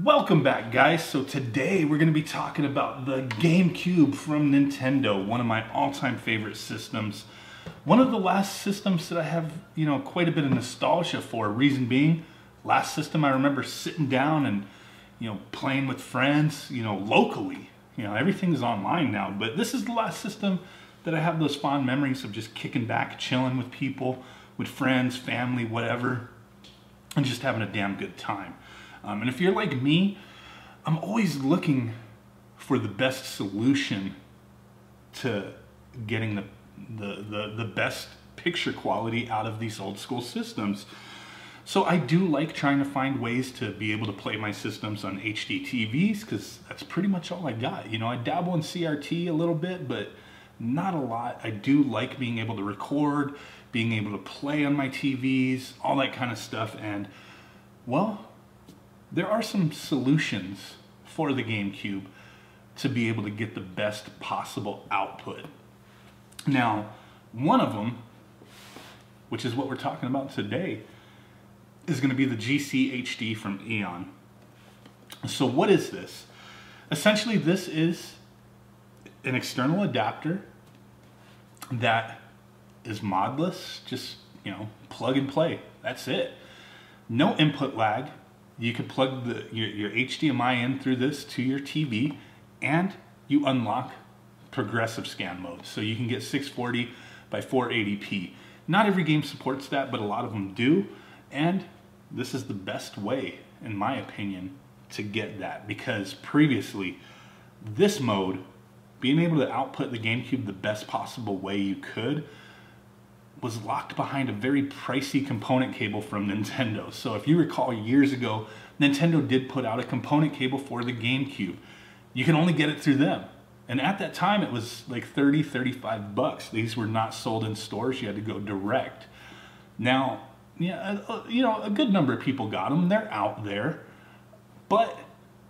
Welcome back guys. So today we're going to be talking about the GameCube from Nintendo, one of my all-time favorite systems. One of the last systems that I have, you know, quite a bit of nostalgia for. Reason being, last system I remember sitting down and, you know, playing with friends, you know, locally. You know, everything's online now, but this is the last system that I have those fond memories of just kicking back, chilling with people, with friends, family, whatever, and just having a damn good time. Um, and if you're like me, I'm always looking for the best solution to getting the, the, the, the best picture quality out of these old school systems. So I do like trying to find ways to be able to play my systems on HD TVs because that's pretty much all I got. You know, I dabble in CRT a little bit, but not a lot. I do like being able to record, being able to play on my TVs, all that kind of stuff. And well, there are some solutions for the GameCube to be able to get the best possible output. Now, one of them, which is what we're talking about today, is going to be the GC HD from Eon. So what is this? Essentially, this is an external adapter that is modless, just, you know, plug and play. That's it. No input lag, you can plug the, your, your HDMI in through this to your TV and you unlock progressive scan mode. So you can get 640 by 480p. Not every game supports that, but a lot of them do. And this is the best way, in my opinion, to get that because previously this mode, being able to output the GameCube the best possible way you could, was locked behind a very pricey component cable from Nintendo. So if you recall years ago, Nintendo did put out a component cable for the GameCube. You can only get it through them. And at that time it was like 30, 35 bucks. These were not sold in stores. You had to go direct. Now, yeah, uh, you know, a good number of people got them. They're out there. But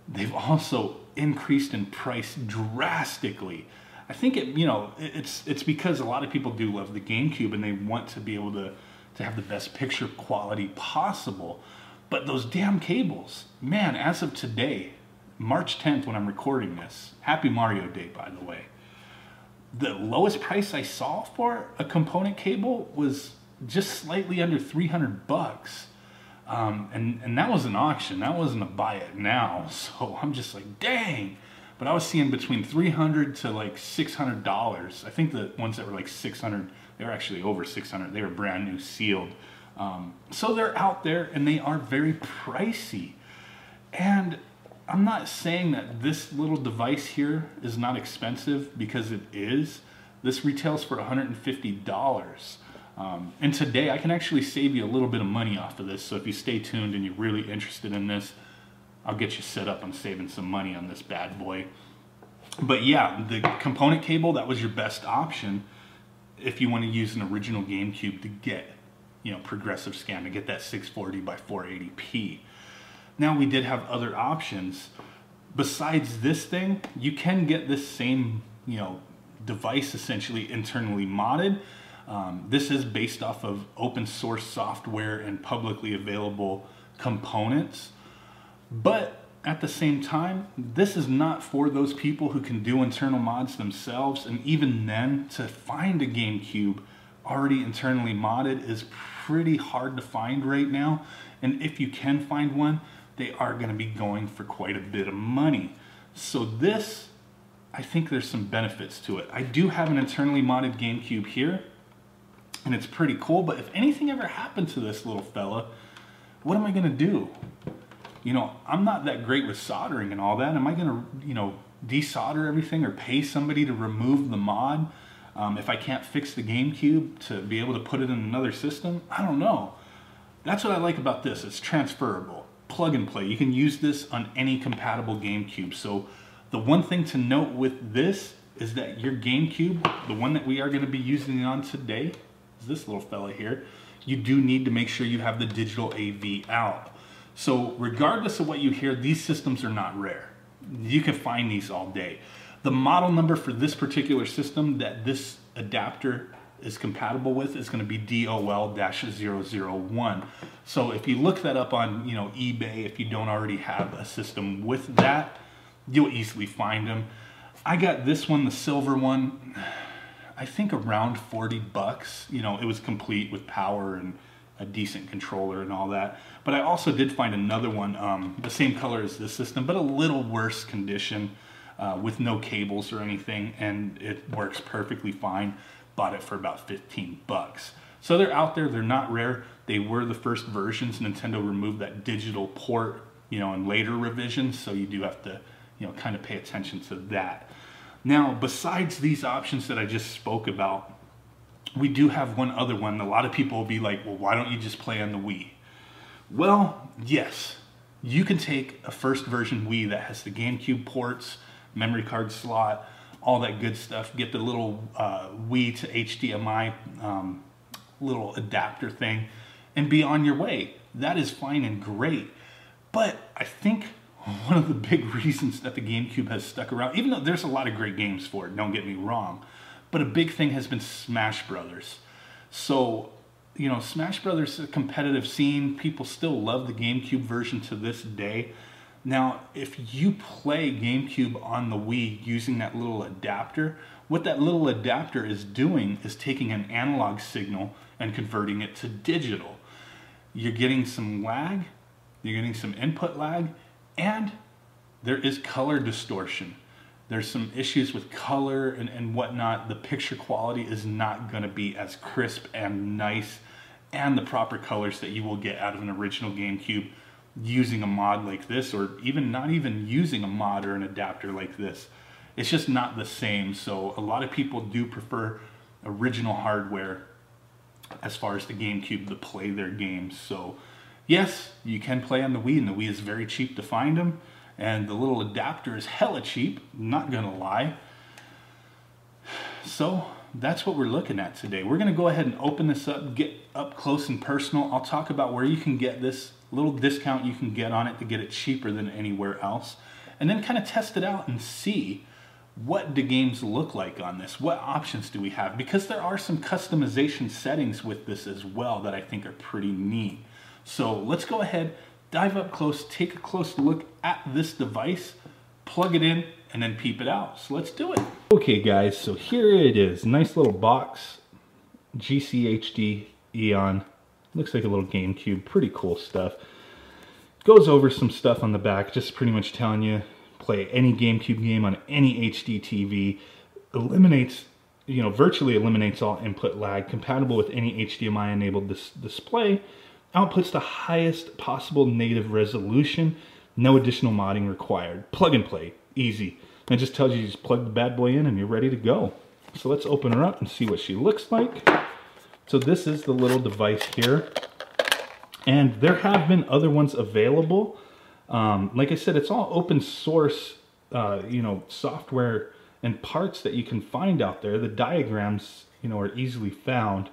they've also increased in price drastically. I think it, you know, it's it's because a lot of people do love the GameCube and they want to be able to to have the best picture quality possible. But those damn cables, man, as of today, March 10th when I'm recording this, happy Mario Day by the way. The lowest price I saw for a component cable was just slightly under 300 bucks. Um, and, and that was an auction. That wasn't a buy it now. So I'm just like, dang but I was seeing between 300 to like $600. I think the ones that were like 600, they were actually over 600. They were brand new sealed. Um, so they're out there and they are very pricey. And I'm not saying that this little device here is not expensive because it is. This retails for $150. Um, and today I can actually save you a little bit of money off of this. So if you stay tuned and you're really interested in this, I'll get you set up on saving some money on this bad boy. But yeah, the component cable, that was your best option if you want to use an original GameCube to get, you know, progressive scan, to get that 640 by 480p. Now we did have other options. Besides this thing, you can get this same, you know, device essentially internally modded. Um, this is based off of open source software and publicly available components. But at the same time, this is not for those people who can do internal mods themselves. And even then, to find a GameCube already internally modded is pretty hard to find right now. And if you can find one, they are going to be going for quite a bit of money. So this, I think there's some benefits to it. I do have an internally modded GameCube here, and it's pretty cool. But if anything ever happened to this little fella, what am I going to do? You know, I'm not that great with soldering and all that. Am I going to, you know, desolder everything or pay somebody to remove the mod um, if I can't fix the GameCube to be able to put it in another system? I don't know. That's what I like about this. It's transferable, plug and play. You can use this on any compatible GameCube. So the one thing to note with this is that your GameCube, the one that we are going to be using on today, is this little fella here. You do need to make sure you have the digital AV out. So regardless of what you hear, these systems are not rare. You can find these all day. The model number for this particular system that this adapter is compatible with is going to be DOL-001. So if you look that up on you know eBay, if you don't already have a system with that, you'll easily find them. I got this one, the silver one, I think around 40 bucks. You know, it was complete with power and a decent controller and all that. But I also did find another one, um, the same color as this system, but a little worse condition uh, with no cables or anything, and it works perfectly fine. Bought it for about 15 bucks. So they're out there, they're not rare. They were the first versions. Nintendo removed that digital port, you know, in later revisions, so you do have to, you know, kind of pay attention to that. Now, besides these options that I just spoke about, we do have one other one. A lot of people will be like, well, why don't you just play on the Wii? Well, yes, you can take a first version Wii that has the GameCube ports, memory card slot, all that good stuff. Get the little uh, Wii to HDMI um, little adapter thing and be on your way. That is fine and great. But I think one of the big reasons that the GameCube has stuck around, even though there's a lot of great games for it, don't get me wrong, but a big thing has been Smash Brothers. So, you know, Smash Brothers a competitive scene. People still love the GameCube version to this day. Now, if you play GameCube on the Wii using that little adapter, what that little adapter is doing is taking an analog signal and converting it to digital. You're getting some lag, you're getting some input lag, and there is color distortion. There's some issues with color and, and whatnot. The picture quality is not going to be as crisp and nice and the proper colors that you will get out of an original GameCube using a mod like this or even not even using a mod or an adapter like this. It's just not the same. So a lot of people do prefer original hardware as far as the GameCube to play their games. So yes, you can play on the Wii and the Wii is very cheap to find them. And the little adapter is hella cheap, not gonna lie. So that's what we're looking at today. We're gonna go ahead and open this up, get up close and personal. I'll talk about where you can get this little discount you can get on it to get it cheaper than anywhere else. And then kind of test it out and see what do games look like on this? What options do we have? Because there are some customization settings with this as well that I think are pretty neat. So let's go ahead, dive up close, take a close look at this device, plug it in, and then peep it out. So let's do it. Okay guys, so here it is. Nice little box, GCHD Eon. Looks like a little GameCube, pretty cool stuff. Goes over some stuff on the back, just pretty much telling you, play any GameCube game on any HD TV. Eliminates, you know, virtually eliminates all input lag, compatible with any HDMI enabled dis display outputs the highest possible native resolution, no additional modding required. Plug and play, easy. And it just tells you, you just plug the bad boy in and you're ready to go. So let's open her up and see what she looks like. So this is the little device here. And there have been other ones available. Um, like I said, it's all open source, uh, you know, software and parts that you can find out there. The diagrams, you know, are easily found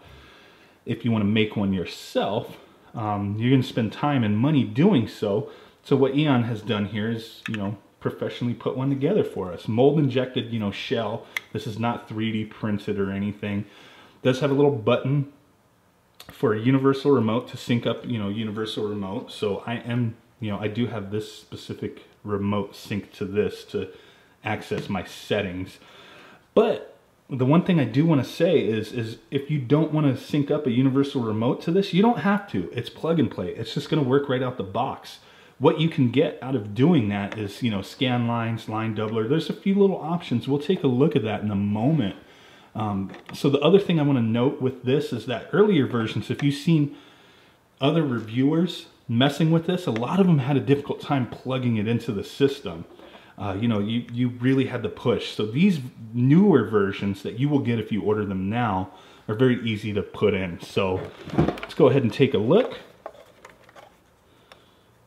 if you want to make one yourself um, you're going to spend time and money doing so. So what Eon has done here is, you know, professionally put one together for us. Mold injected, you know, shell. This is not 3D printed or anything. Does have a little button for a universal remote to sync up, you know, universal remote. So I am, you know, I do have this specific remote synced to this to access my settings. But the one thing I do want to say is, is if you don't want to sync up a universal remote to this, you don't have to. It's plug and play. It's just going to work right out the box. What you can get out of doing that is, you know, scan lines, line doubler. There's a few little options. We'll take a look at that in a moment. Um, so the other thing I want to note with this is that earlier versions, if you've seen other reviewers messing with this, a lot of them had a difficult time plugging it into the system uh, you know, you, you really had to push. So these newer versions that you will get if you order them now are very easy to put in. So let's go ahead and take a look.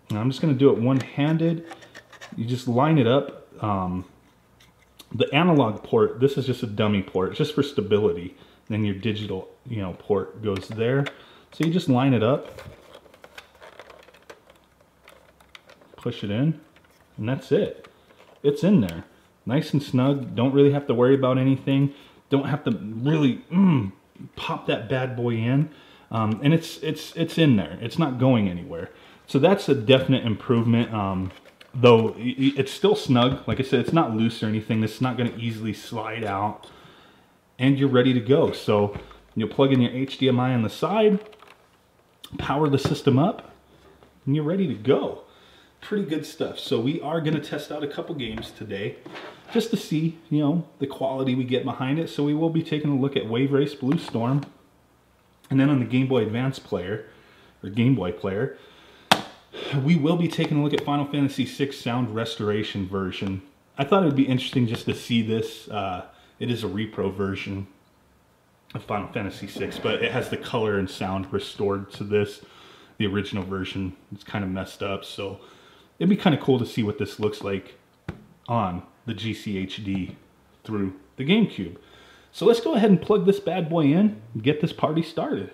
Now I'm just going to do it one-handed. You just line it up. Um, the analog port, this is just a dummy port, just for stability. Then your digital, you know, port goes there. So you just line it up, push it in, and that's it it's in there. Nice and snug. Don't really have to worry about anything. Don't have to really mm, pop that bad boy in, um, and it's it's it's in there. It's not going anywhere. So that's a definite improvement. Um, though it's still snug. Like I said, it's not loose or anything. It's not going to easily slide out, and you're ready to go. So you'll plug in your HDMI on the side, power the system up, and you're ready to go. Pretty good stuff. So we are going to test out a couple games today just to see, you know, the quality we get behind it. So we will be taking a look at Wave Race Blue Storm. And then on the Game Boy Advance player, or Game Boy player, we will be taking a look at Final Fantasy VI Sound Restoration version. I thought it would be interesting just to see this. Uh, it is a repro version of Final Fantasy VI, but it has the color and sound restored to this. The original version is kind of messed up, so it'd be kind of cool to see what this looks like on the GCHD through the GameCube. So let's go ahead and plug this bad boy in and get this party started.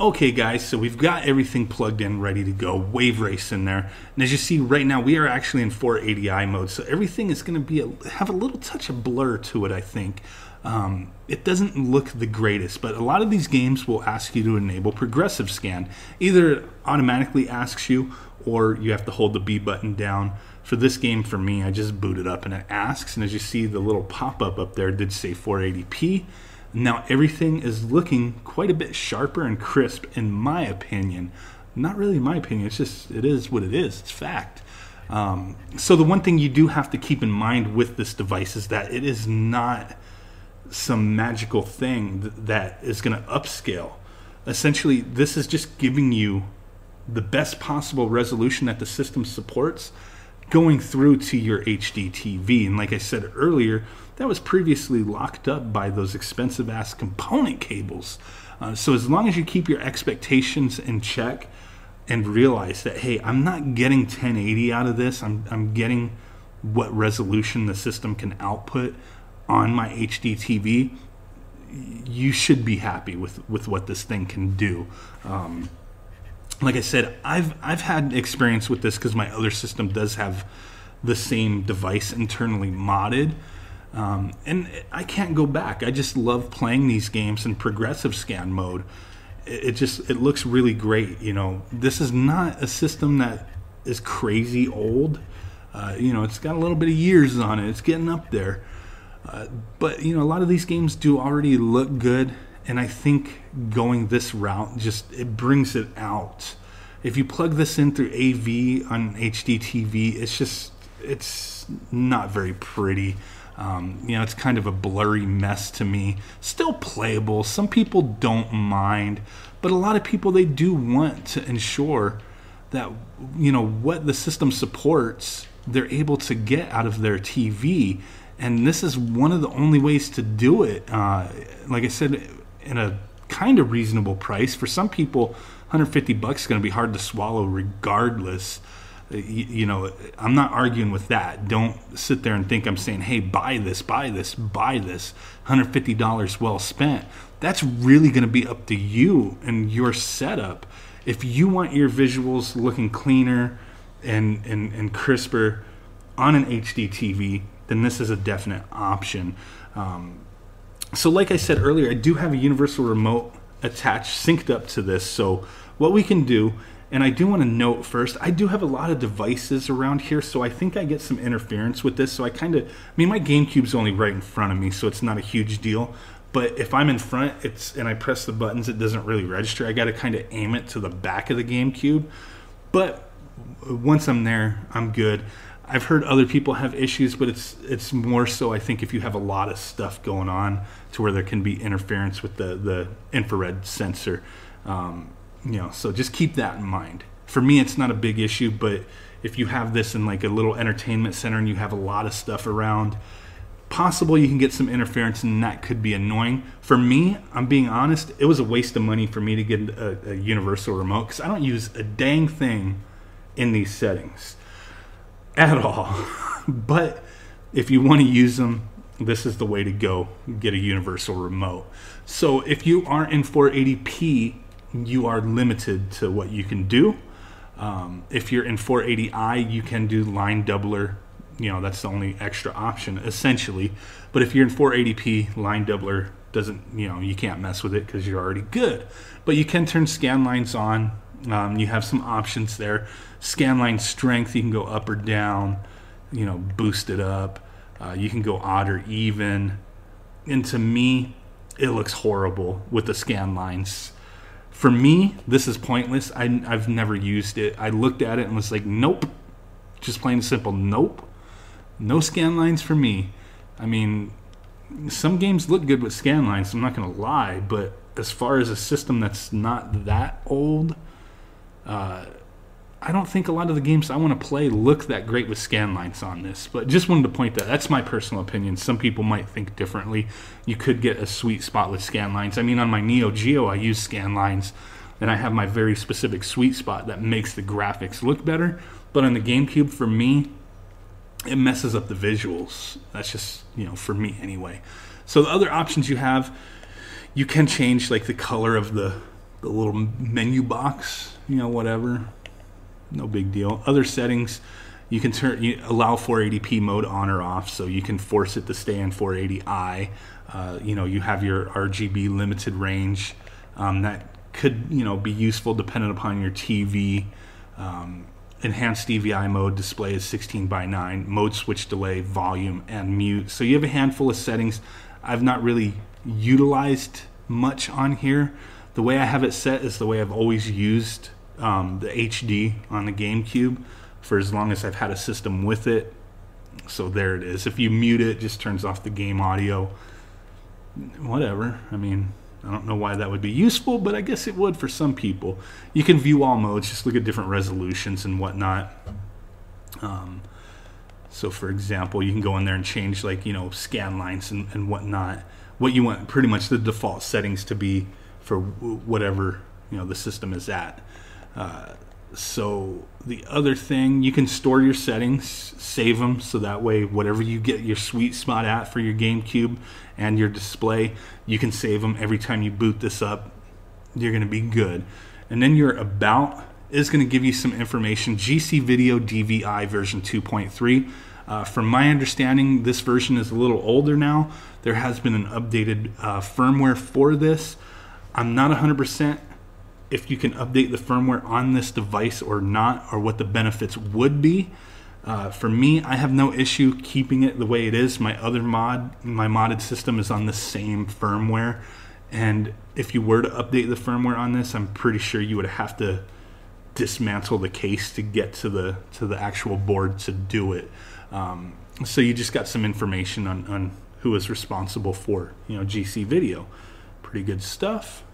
Okay guys, so we've got everything plugged in, ready to go. Wave Race in there. And as you see right now, we are actually in 480i mode. So everything is going to be a, have a little touch of blur to it, I think. Um, it doesn't look the greatest, but a lot of these games will ask you to enable progressive scan. Either it automatically asks you or you have to hold the B button down. For this game, for me, I just booted it up and it asks. And as you see, the little pop up up there did say 480p. Now everything is looking quite a bit sharper and crisp, in my opinion. Not really my opinion. It's just it is what it is. It's fact. Um, so the one thing you do have to keep in mind with this device is that it is not some magical thing th- that is going to upscale. Essentially, this is just giving you the best possible resolution that the system supports going through to your HD TV. And like I said earlier, that was previously locked up by those expensive ass component cables. Uh, so as long as you keep your expectations in check and realize that, hey, I'm not getting 1080 out of this, I'm, I'm getting what resolution the system can output on my HD TV, you should be happy with, with what this thing can do. Um, like I said, I've I've had experience with this because my other system does have the same device internally modded. Um, and I can't go back. I just love playing these games in progressive scan mode. It, it just it looks really great. You know, this is not a system that is crazy old. Uh, you know, it's got a little bit of years on it. It's getting up there. But you know, a lot of these games do already look good, and I think going this route just it brings it out. If you plug this in through AV on HD TV, it's just it's not very pretty. Um, you know, it's kind of a blurry mess to me. Still playable. Some people don't mind, but a lot of people they do want to ensure that you know what the system supports, they're able to get out of their TV, and this is one of the only ways to do it. Uh, like I said, in a kind of reasonable price for some people, 150 bucks is going to be hard to swallow, regardless you, know, I'm not arguing with that. Don't sit there and think I'm saying, hey, buy this, buy this, buy this. $150 well spent. That's really going to be up to you and your setup. If you want your visuals looking cleaner and, and, and crisper on an HD TV, then this is a definite option. Um, so, like I said earlier, I do have a universal remote attached, synced up to this. So, what we can do and I do want to note first, I do have a lot of devices around here, so I think I get some interference with this. So I kind of, I mean, my GameCube's only right in front of me, so it's not a huge deal. But if I'm in front, it's and I press the buttons, it doesn't really register. I got to kind of aim it to the back of the GameCube. But once I'm there, I'm good. I've heard other people have issues, but it's it's more so I think if you have a lot of stuff going on to where there can be interference with the the infrared sensor. Um, you know so just keep that in mind. For me it's not a big issue but if you have this in like a little entertainment center and you have a lot of stuff around possible you can get some interference and that could be annoying. For me i'm being honest it was a waste of money for me to get a, a universal remote because i don't use a dang thing in these settings at all but if you want to use them this is the way to go get a universal remote so if you aren't in 480p you are limited to what you can do. Um, if you're in 480i, you can do line doubler. You know, that's the only extra option essentially. But if you're in 480p, line doubler doesn't you know you can't mess with it because you're already good but you can turn scan lines on um, you have some options there. Scanline strength you can go up or down you know boost it up. Uh, you can go odd or even. And to me it looks horrible with the scan lines. For me this is pointless. I, i've never used it. I looked at it and was like nope. Just plain and simple nope. No scan lines for me. I mean some games look good with scan lines. I'm not going to lie, but as far as a system that's not that old, uh, I don't think a lot of the games I want to play look that great with scan lines on this. But just wanted to point that. That's my personal opinion. Some people might think differently. You could get a sweet spot with scan lines. I mean, on my Neo Geo, I use scan lines, and I have my very specific sweet spot that makes the graphics look better. But on the GameCube, for me, it messes up the visuals. That's just, you know, for me anyway. So the other options you have, you can change like the color of the, the little menu box, you know, whatever. No big deal. Other settings, you can turn you allow 480p mode on or off, so you can force it to stay in 480i. Uh, you know, you have your RGB limited range um, that could you know be useful depending upon your TV. Um, enhanced DVI mode display is 16 by 9, mode switch delay, volume, and mute. So you have a handful of settings I've not really utilized much on here. The way I have it set is the way I've always used um, the HD on the GameCube for as long as I've had a system with it. So there it is. If you mute it, it just turns off the game audio. Whatever. I mean, I don't know why that would be useful, but I guess it would for some people. You can view all modes, just look at different resolutions and whatnot. Um, so, for example, you can go in there and change, like, you know, scan lines and, and whatnot. What you want, pretty much the default settings to be for whatever, you know, the system is at. Uh, so the other thing you can store your settings save them so that way whatever you get your sweet spot at for your gamecube and your display you can save them every time you boot this up. You're going to be good. And then your about is going to give you some information. Gc video dvi version 2.3 uh, from my understanding this version is a little older now. There has been an updated uh, firmware for this i'm not 100% if you can update the firmware on this device or not, or what the benefits would be. Uh, for me, I have no issue keeping it the way it is. My other mod, my modded system is on the same firmware. And if you were to update the firmware on this, I'm pretty sure you would have to dismantle the case to get to the to the actual board to do it. Um, so you just got some information on, on who is responsible for you know GC video. Pretty good stuff.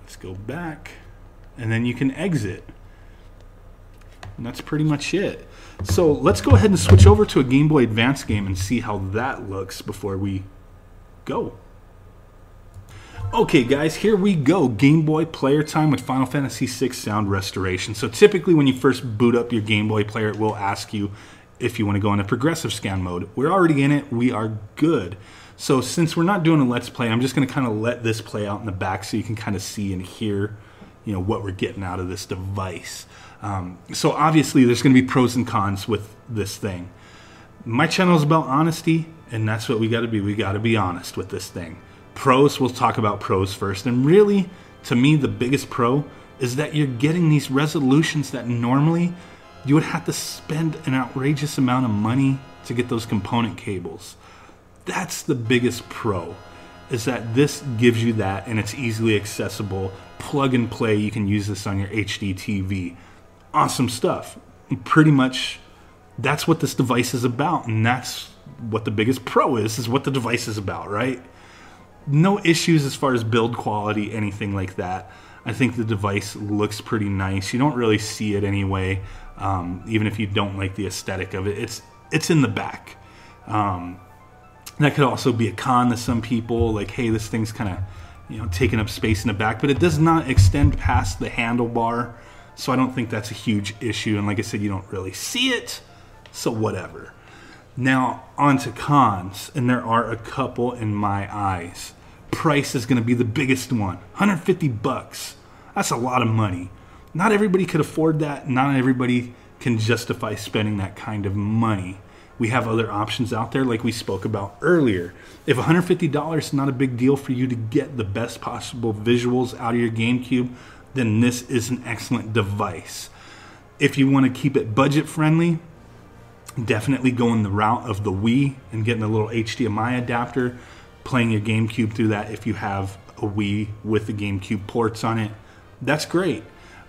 Let's go back. And then you can exit. And that's pretty much it. So let's go ahead and switch over to a Game Boy Advance game and see how that looks before we go. Okay guys, here we go. Game Boy player time with Final Fantasy VI Sound Restoration. So typically when you first boot up your Game Boy player, it will ask you if you want to go into progressive scan mode. We're already in it, we are good. So since we're not doing a let's play, I'm just going to kind of let this play out in the back so you can kind of see and hear, you know, what we're getting out of this device. Um, so obviously there's going to be pros and cons with this thing. My channel is about honesty, and that's what we got to be. We got to be honest with this thing. Pros, we'll talk about pros first. And really, to me, the biggest pro is that you're getting these resolutions that normally you would have to spend an outrageous amount of money to get those component cables. That's the biggest pro is that this gives you that and it's easily accessible. Plug and play, you can use this on your HD TV. Awesome stuff. Pretty much that's what this device is about and that's what the biggest pro is is what the device is about, right? No issues as far as build quality, anything like that. I think the device looks pretty nice. You don't really see it anyway, um, even if you don't like the aesthetic of it. It's it's in the back. Um, that could also be a con to some people, like, hey, this thing's kind of, you know, taking up space in the back, but it does not extend past the handlebar. So I don't think that's a huge issue. And like I said, you don't really see it. So whatever. Now, on to cons, and there are a couple in my eyes. Price is going to be the biggest one 150 bucks. That's a lot of money. Not everybody could afford that. Not everybody can justify spending that kind of money we have other options out there like we spoke about earlier. If $150 is not a big deal for you to get the best possible visuals out of your GameCube, then this is an excellent device. If you want to keep it budget friendly, definitely going the route of the Wii and getting a little HDMI adapter, playing your GameCube through that if you have a Wii with the GameCube ports on it. That's great.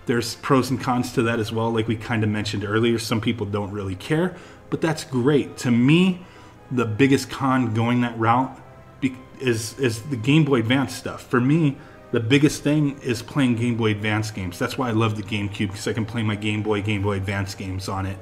There's pros and cons to that as well, like we kind of mentioned earlier. Some people don't really care, but that's great. To me, the biggest con going that route is is the Game Boy Advance stuff. For me, the biggest thing is playing Game Boy Advance games. That's why I love the GameCube because I can play my Game Boy, Game Boy Advance games on it.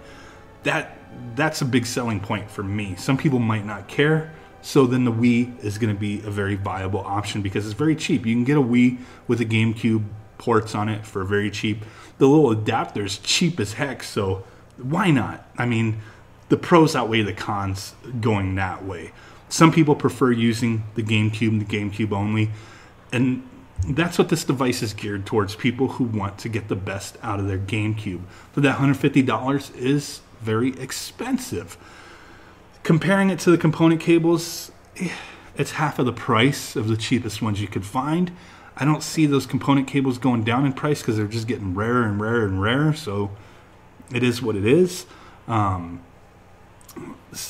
That that's a big selling point for me. Some people might not care, so then the Wii is going to be a very viable option because it's very cheap. You can get a Wii with a GameCube ports on it for very cheap. The little adapter is cheap as heck, so why not? I mean, the pros outweigh the cons going that way. Some people prefer using the GameCube, the GameCube only, and that's what this device is geared towards people who want to get the best out of their GameCube. But that $150 is very expensive. Comparing it to the component cables, it's half of the price of the cheapest ones you could find. I don't see those component cables going down in price because they're just getting rarer and rarer and rarer. So it is what it is. Um,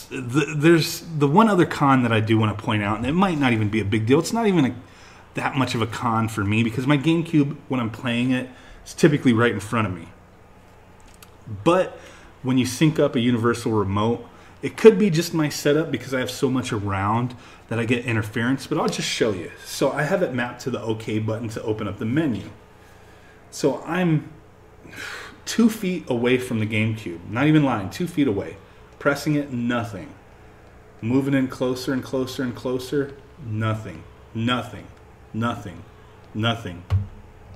the, there's the one other con that I do want to point out, and it might not even be a big deal. It's not even a, that much of a con for me because my GameCube, when I'm playing it, is typically right in front of me. But when you sync up a universal remote, it could be just my setup because I have so much around that I get interference, but I'll just show you. So I have it mapped to the OK button to open up the menu. So I'm two feet away from the GameCube, not even lying, two feet away. Pressing it, nothing. Moving in closer and closer and closer, nothing, nothing, nothing, nothing.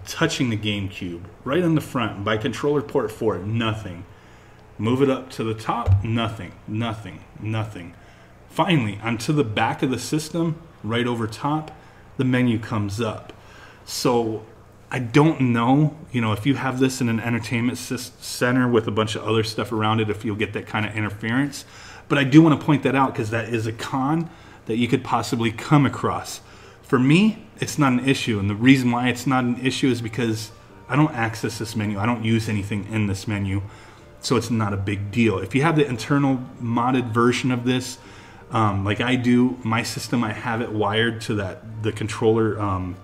Touching the GameCube right on the front by controller port 4, nothing Move it up to the top, nothing, nothing, nothing. Finally, onto the back of the system, right over top, the menu comes up. So I don't know, you know, if you have this in an entertainment center with a bunch of other stuff around it, if you'll get that kind of interference. But I do want to point that out because that is a con that you could possibly come across. For me, it's not an issue. And the reason why it's not an issue is because I don't access this menu, I don't use anything in this menu so it's not a big deal. If you have the internal modded version of this, um, like I do, my system, I have it wired to that the controller um,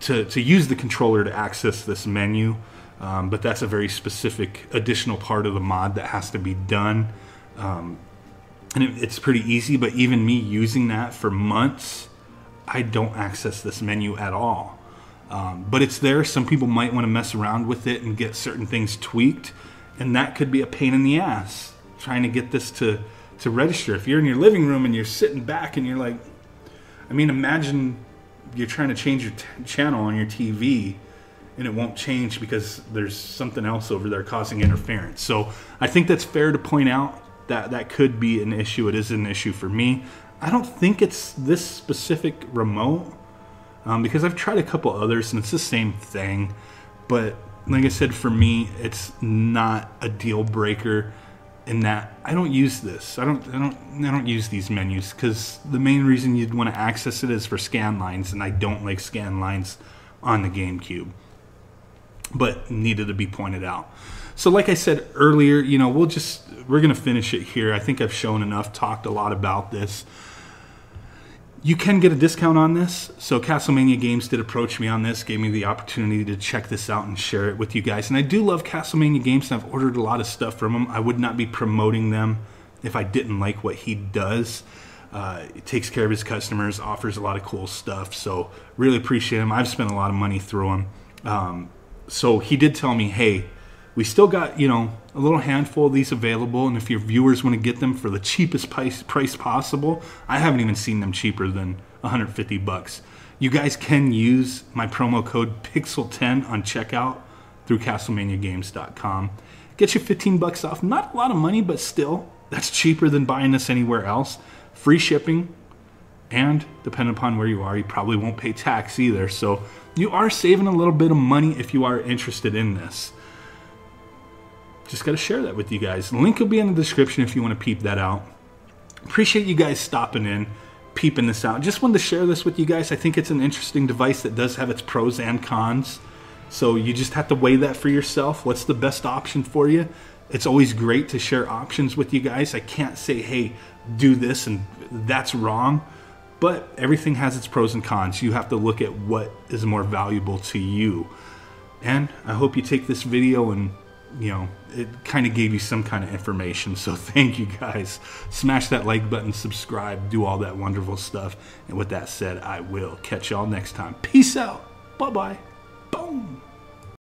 to to use the controller to access this menu. Um, but that's a very specific additional part of the mod that has to be done. Um, and it, it's pretty easy, but even me using that for months, I don't access this menu at all. Um, but it's there. Some people might want to mess around with it and get certain things tweaked and that could be a pain in the ass trying to get this to to register. If you're in your living room and you're sitting back and you're like, I mean, imagine you're trying to change your t- channel on your TV and it won't change because there's something else over there causing interference. So I think that's fair to point out that that could be an issue. It is an issue for me. I don't think it's this specific remote um, because I've tried a couple others and it's the same thing, but like I said, for me, it's not a deal breaker in that I don't use this. I don't I don't I don't use these menus because the main reason you'd want to access it is for scan lines, and I don't like scan lines on the GameCube. But needed to be pointed out. So, like I said earlier, you know, we'll just we're gonna finish it here. I think I've shown enough, talked a lot about this. You can get a discount on this. So Castlemania Games did approach me on this, gave me the opportunity to check this out and share it with you guys. And I do love Castlemania Games, and I've ordered a lot of stuff from them. I would not be promoting them if I didn't like what he does. Uh, he takes care of his customers, offers a lot of cool stuff. So really appreciate him. I've spent a lot of money through him. Um, so he did tell me, hey, we still got you know a little handful of these available and if your viewers want to get them for the cheapest price, price possible i haven't even seen them cheaper than 150 bucks. You guys can use my promo code pixel10 on checkout through castlemaniagames.com get you 15 bucks off not a lot of money but still that's cheaper than buying this anywhere else. Free shipping and depending upon where you are you probably won't pay tax either. So you are saving a little bit of money if you are interested in this just got to share that with you guys. Link will be in the description if you want to peep that out. Appreciate you guys stopping in, peeping this out. Just wanted to share this with you guys. I think it's an interesting device that does have its pros and cons. So you just have to weigh that for yourself. What's the best option for you? It's always great to share options with you guys. I can't say, hey, do this and that's wrong. But everything has its pros and cons. You have to look at what is more valuable to you. And I hope you take this video and, you know, it kind of gave you some kind of information. So thank you guys. Smash that like button, subscribe, do all that wonderful stuff. And with that said, I will catch y'all next time. Peace out. Bye bye. Boom.